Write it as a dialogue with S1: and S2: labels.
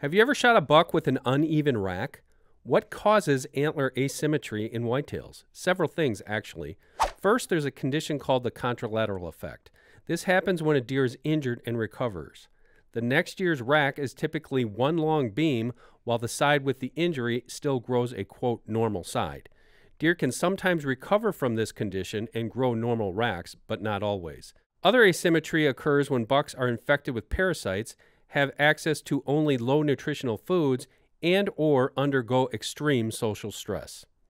S1: Have you ever shot a buck with an uneven rack? What causes antler asymmetry in whitetails? Several things, actually. First, there's a condition called the contralateral effect. This happens when a deer is injured and recovers. The next year's rack is typically one long beam, while the side with the injury still grows a quote normal side. Deer can sometimes recover from this condition and grow normal racks, but not always. Other asymmetry occurs when bucks are infected with parasites, have access to only low nutritional foods, and or undergo extreme social stress.